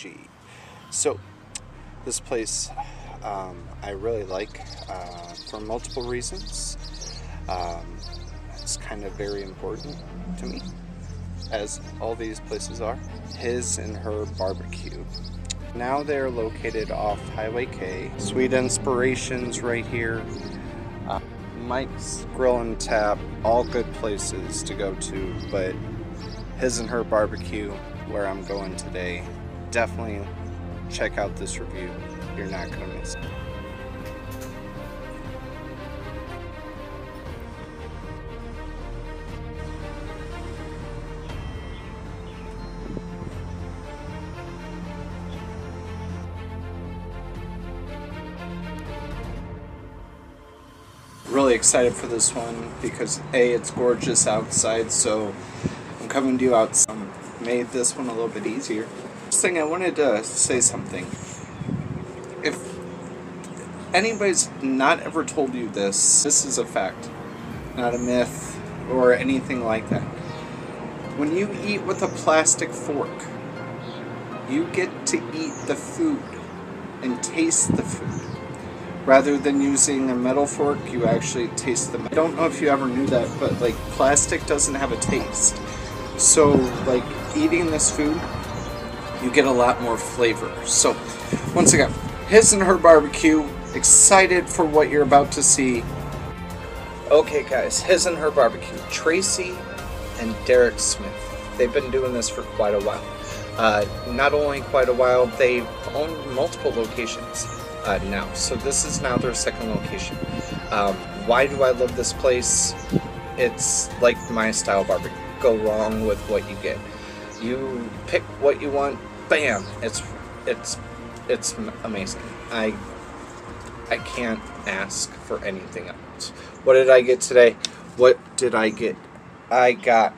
JPG. So, this place um, I really like uh, for multiple reasons. Um, it's kind of very important to me, as all these places are. His and her barbecue. Now they're located off Highway K. Sweet Inspirations right here. Uh, Mike's Grill and Tap, all good places to go to, but his and her barbecue, where I'm going today, definitely check out this review. You're not going to miss it. Really excited for this one because A, it's gorgeous outside, so I'm coming to you outside. Made this one a little bit easier. Thing, I wanted to say something. If anybody's not ever told you this, this is a fact, not a myth or anything like that. When you eat with a plastic fork, you get to eat the food and taste the food. Rather than using a metal fork, you actually taste them. I don't know if you ever knew that, but like plastic doesn't have a taste. So, like eating this food, you get a lot more flavor. So, once again, his and her barbecue. Excited for what you're about to see. Okay, guys, his and her barbecue. Tracy and Derek Smith. They've been doing this for quite a while. Uh, not only quite a while, they own multiple locations uh, now. So this is now their second location. Um, why do I love this place? It's like my style barbecue. Go wrong with what you get. You pick what you want. Bam! It's it's it's amazing. I I can't ask for anything else. What did I get today? What did I get? I got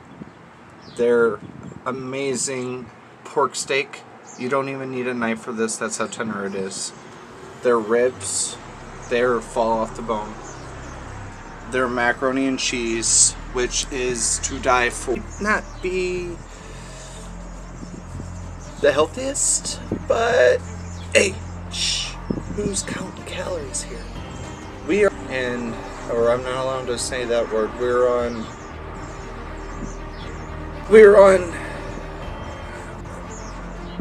their amazing pork steak. You don't even need a knife for this. That's how tender it is. Their ribs, they're fall off the bone. Their macaroni and cheese, which is to die for. Not be the healthiest, but hey, shh, who's counting calories here? We are and, or I'm not allowed to say that word. We're on. We're on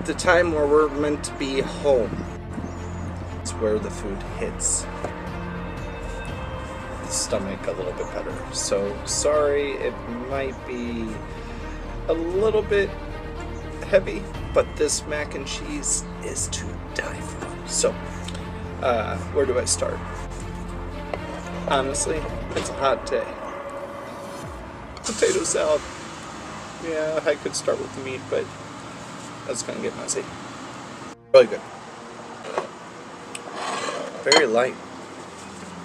the time where we're meant to be home. It's where the food hits the stomach a little bit better. So sorry, it might be a little bit heavy, but this mac and cheese is to die for. So, uh, where do I start? Honestly, it's a hot day. Potato salad. Yeah, I could start with the meat, but that's gonna get messy. Really good. Very light.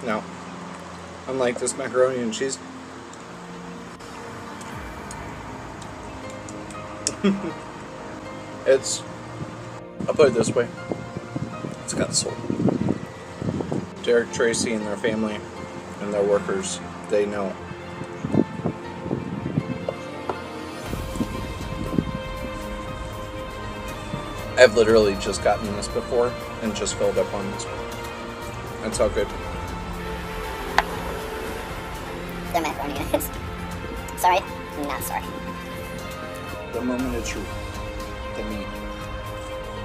Now, unlike this macaroni and cheese. it's, I'll put it this way, it's got soul. Derek Tracy and their family and their workers, they know. I've literally just gotten this before and just filled up on this one. That's how good. The macaroni is. sorry, not sorry. The moment of truth. The meat.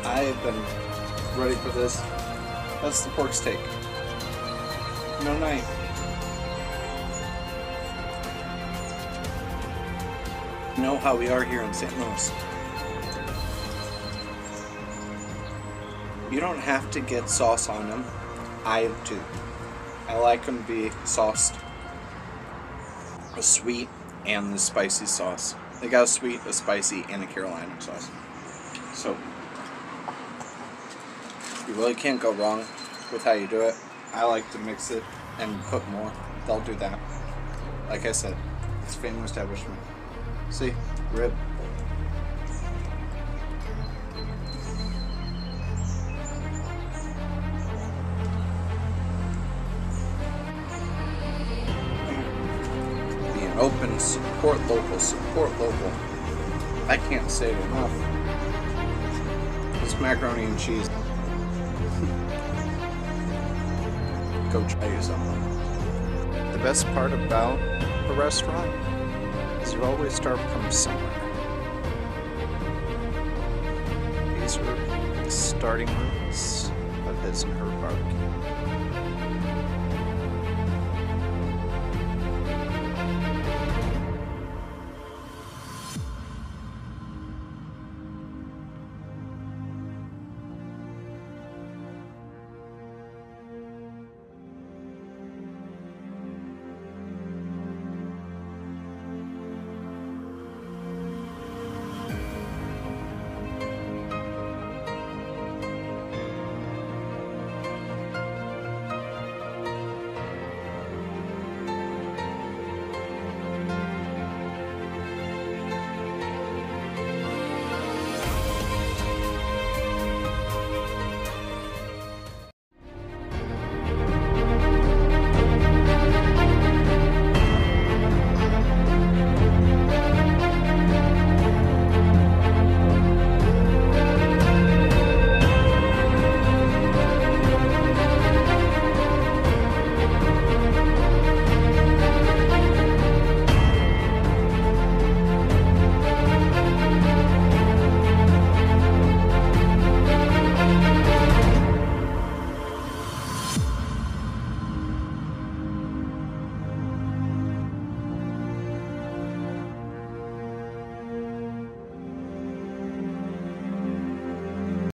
I've been ready for this. That's the pork steak. No knife. Know how we are here in St. Louis. You don't have to get sauce on them. I do. I like them to be sauced. A sweet and the spicy sauce. They got a sweet, a spicy, and a Carolina sauce. So, you really can't go wrong with how you do it. I like to mix it and put more. They'll do that. Like I said, it's family establishment. See, rib. Open, support local, support local. I can't say it enough. It's macaroni and cheese. Go try something. The best part about a restaurant is you always start from somewhere. These are the starting rooms of his and her barbecue.